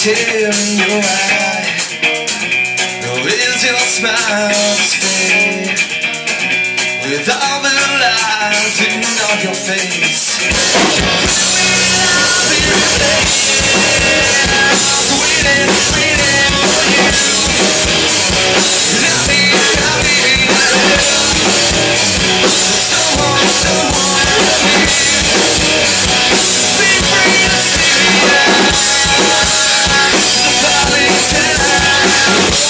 tear in your eye? Or is your smile fade with all the lies written on your face? Thank